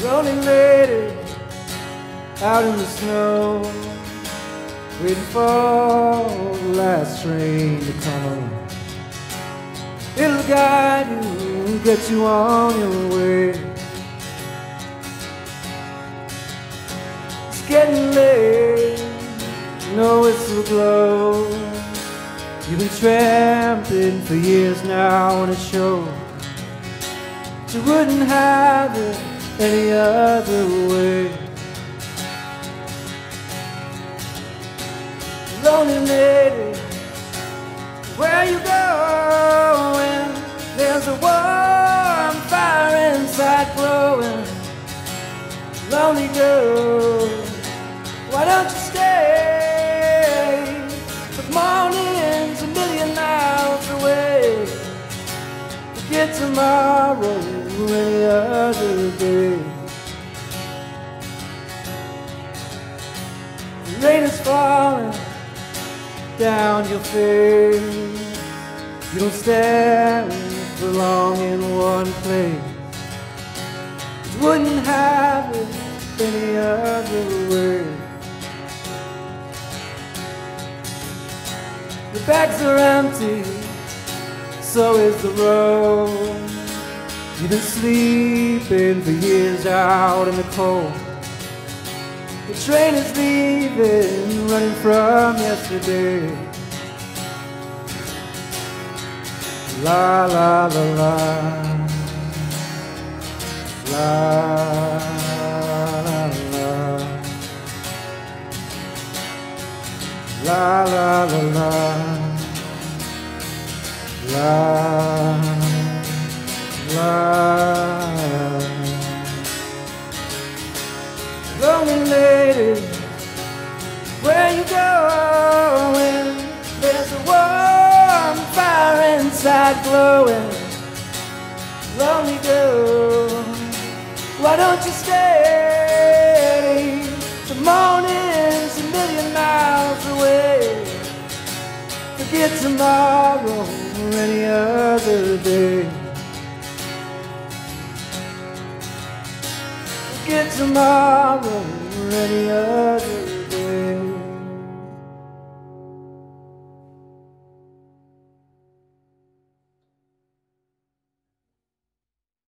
Lonely lady out in the snow, waiting for the last train to come on. It'll guide you and get you on your way. It's getting late, no whistle blow. You've been tramping for years now, and it shows. You wouldn't have it any other way. Lonely lady, where you going? There's a warm fire inside glowing. Lonely girl, Rain is falling down your face. You don't stand for long in one place. It wouldn't have it any other way. The bags are empty, so is the road. You've been sleeping for years out in the cold. The train is leaving, running from yesterday. La la la la. La la la. La la la la. La la. Lonely lady, where you going? There's a warm fire inside glowing. Lonely girl, why don't you stay? The morning's a million miles away. Forget tomorrow or any other day. Forget tomorrow other